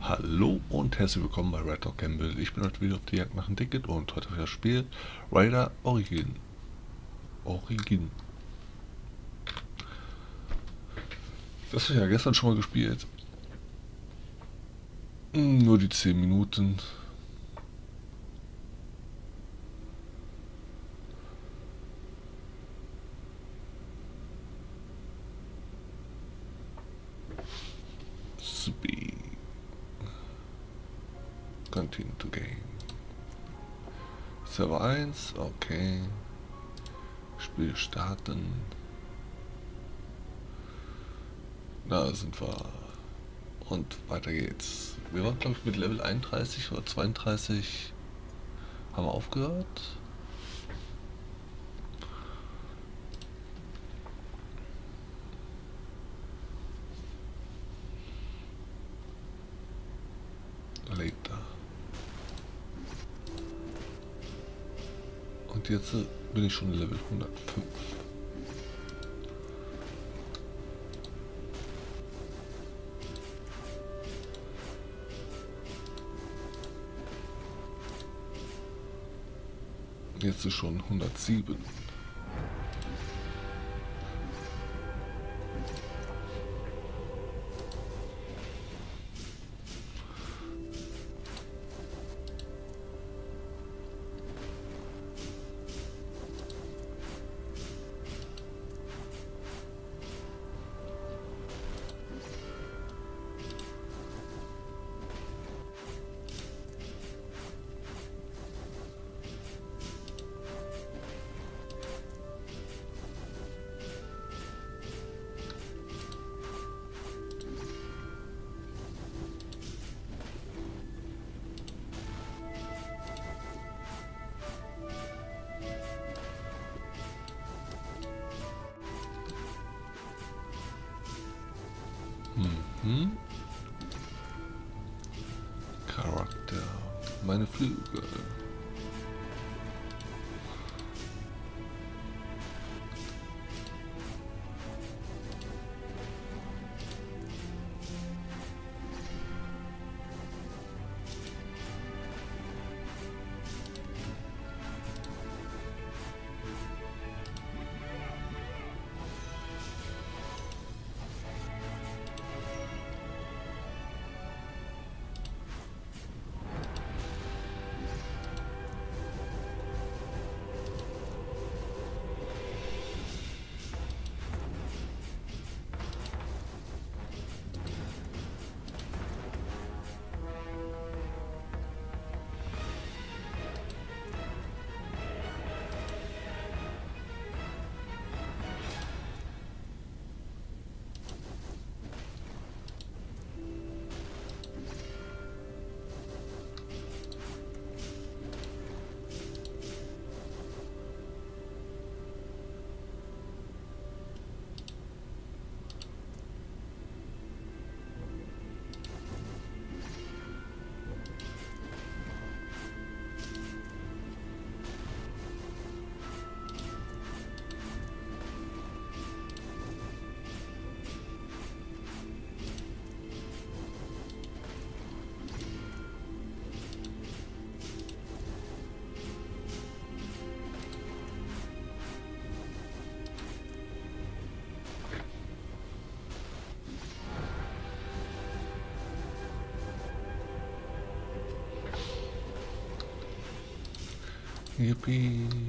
Hallo und herzlich willkommen bei Red Dog Gamble. Ich bin heute wieder auf der Jagd nach einem Ticket und heute das Spiel Rider Origin. Origin. Das habe ich ja gestern schon mal gespielt. Hm, Nur die 10 Minuten. Speed. Continue to game. Server 1, okay. Spiel starten. Da sind wir. Und weiter geht's. Wir waren glaube ich mit Level 31 oder 32. Haben wir aufgehört. Later. Und jetzt äh, bin ich schon Level 105. Jetzt ist schon 107. Mhm. Charakter. Meine Flügel. Yippee.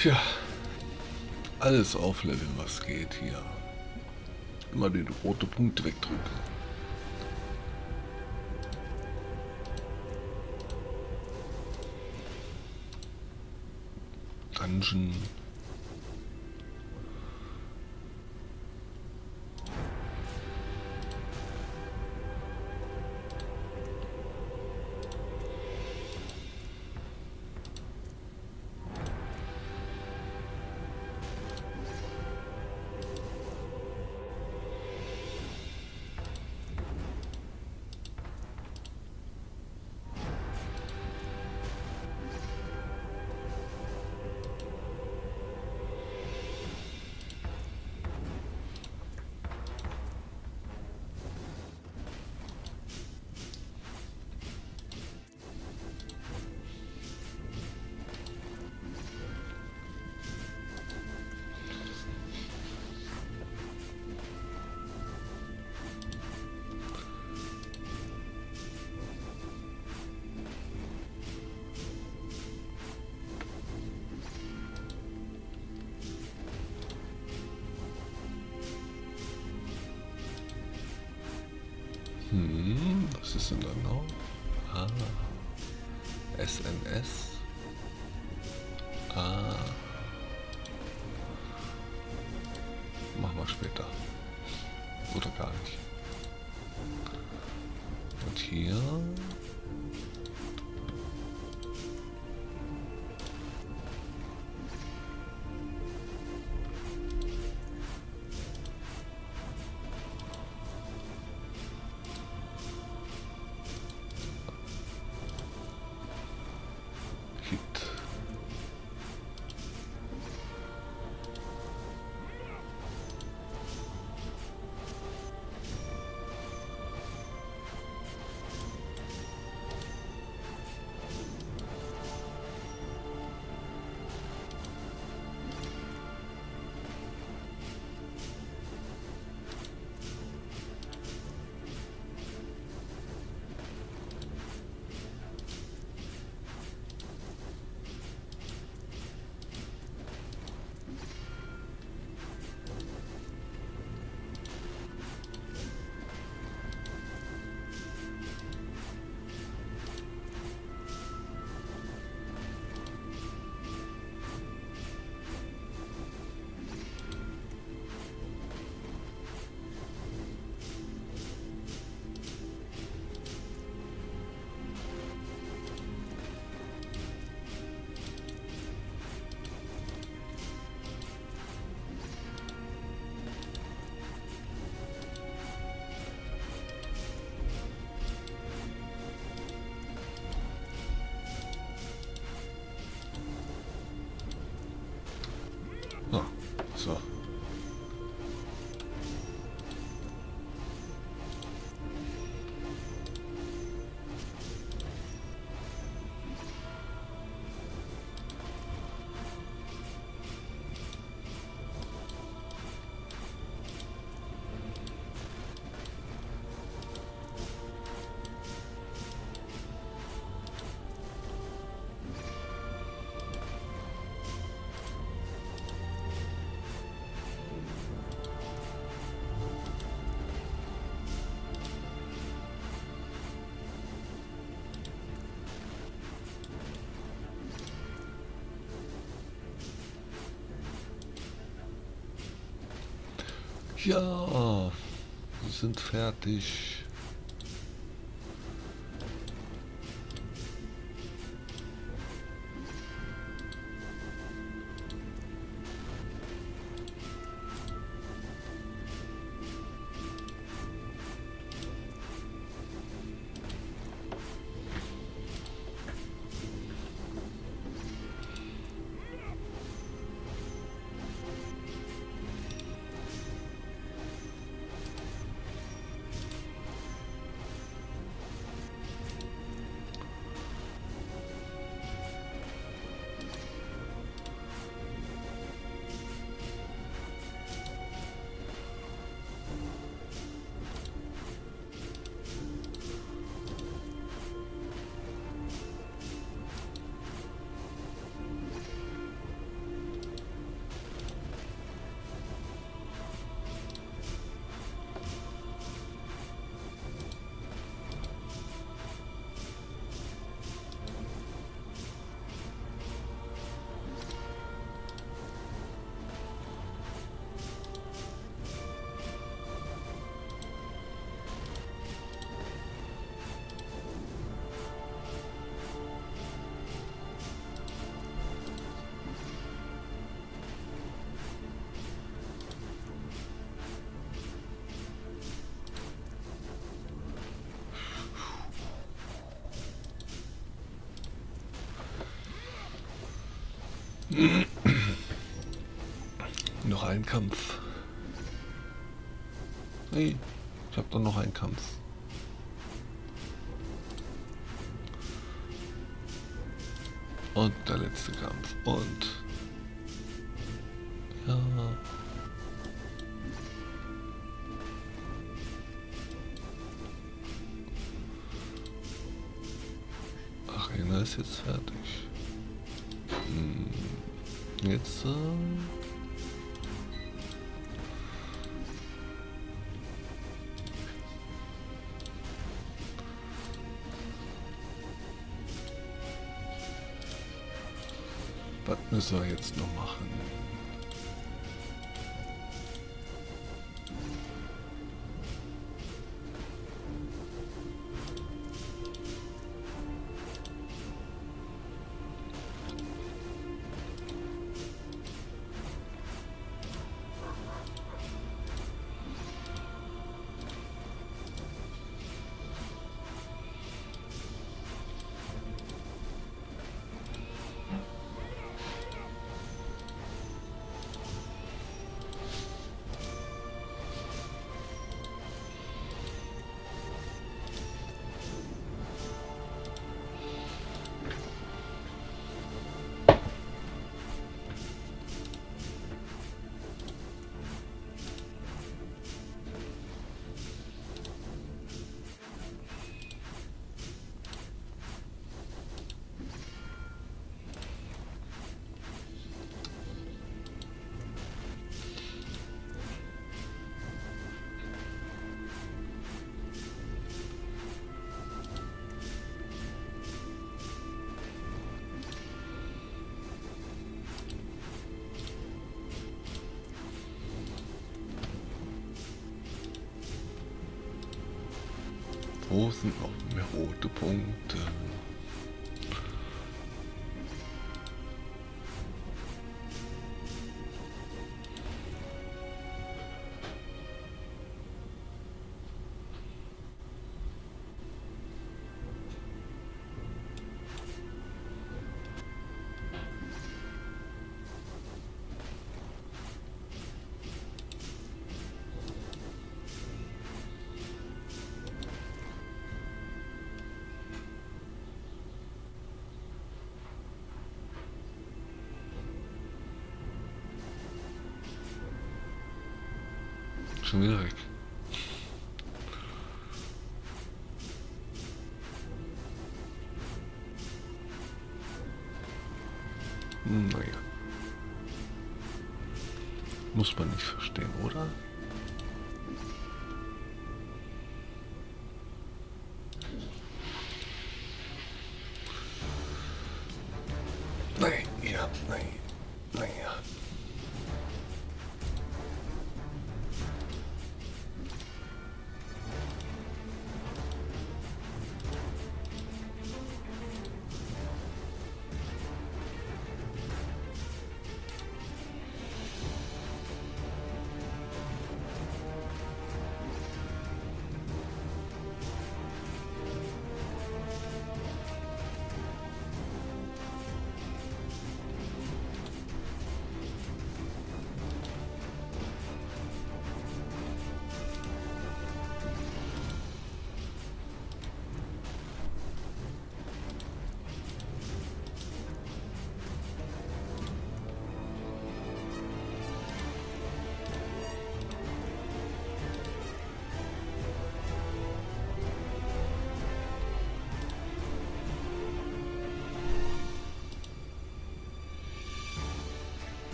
Tja, alles aufleveln, was geht hier. Immer den rote Punkt wegdrücken. Dungeon. Noch? Ah, SNS. Ja, wir sind fertig. Noch ein Kampf. Nee, ich habe doch noch einen Kampf. Und der letzte Kampf. Und... jetzt... Äh Was müssen wir jetzt noch machen? Sind noch mehr rote Punkte? Wieder weg. Naja. Muss man nicht verstehen, oder?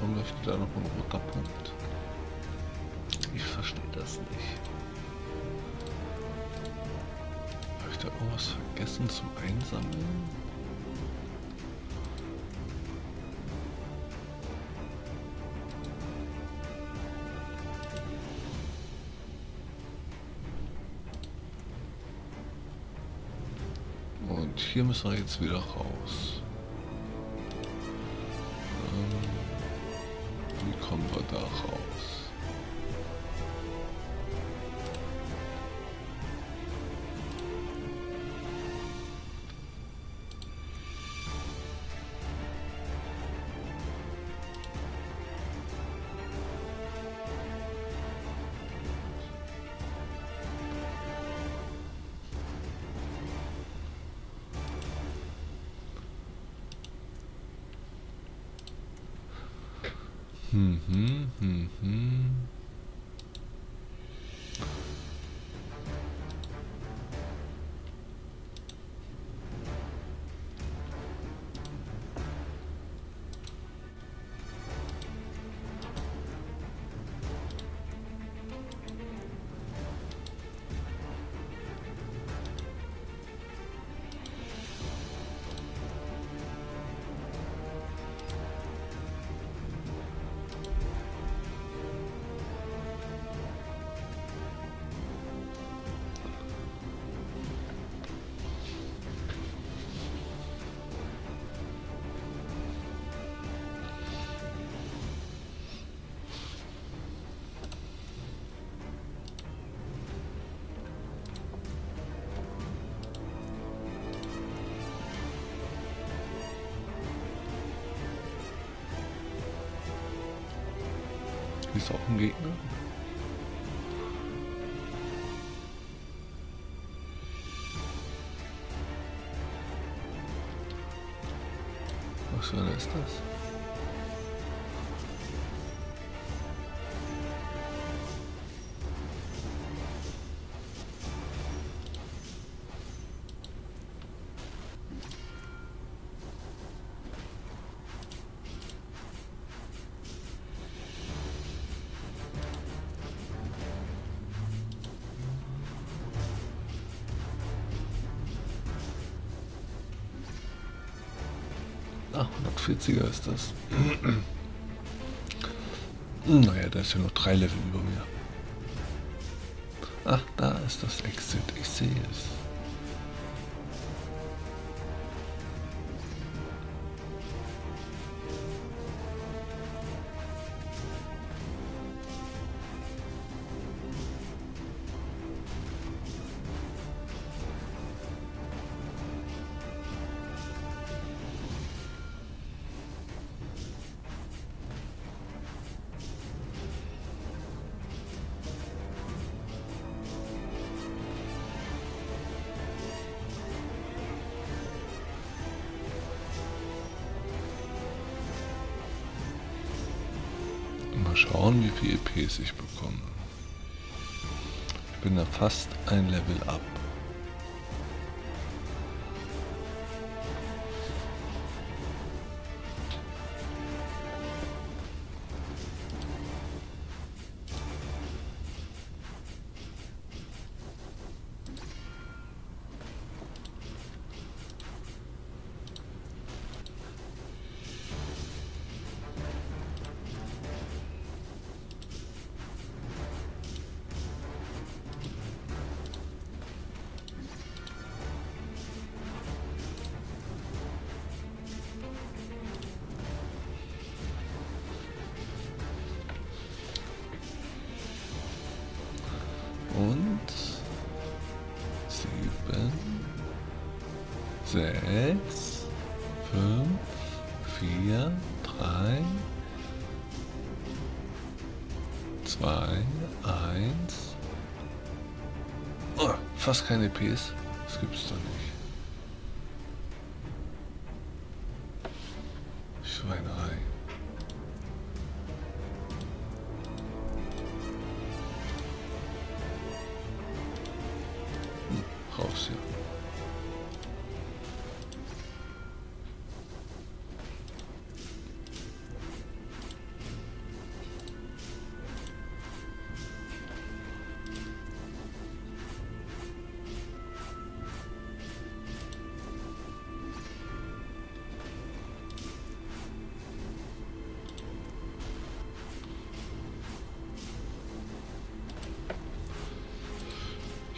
Warum leuchtet da noch ein roter Punkt? Ich verstehe das nicht. Habe ich da irgendwas vergessen zum Einsammeln? Und hier müssen wir jetzt wieder raus. Wie kommen wir da ist auch ein Gegner. Was ist das? Ah, 140er ist das. naja, da ist ja noch drei Level über mir. Ach, da ist das Exit. Ich sehe es. Schauen, wie viel EPs ich bekomme. Ich bin da fast ein Level ab. Sechs, fünf, vier, drei, zwei, eins. Oh, fast keine EPs. Das gibt's doch nicht.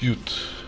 Gut.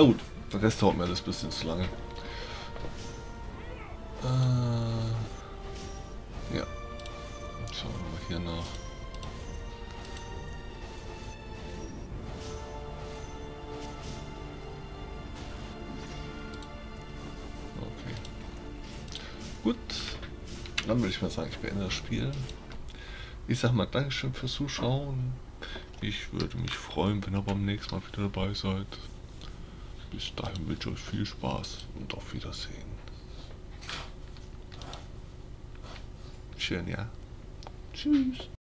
Na gut, der Rest dauert mir alles ein bisschen zu lange. Äh, ja. Schauen wir mal hier nach. Okay. Gut. Dann würde ich mal sagen, ich beende das Spiel. Ich sag mal Dankeschön fürs Zuschauen. Ich würde mich freuen, wenn ihr beim nächsten Mal wieder dabei seid. Bis dahin wünsche ich euch viel Spaß und auf Wiedersehen. Schön, ja? Tschüss.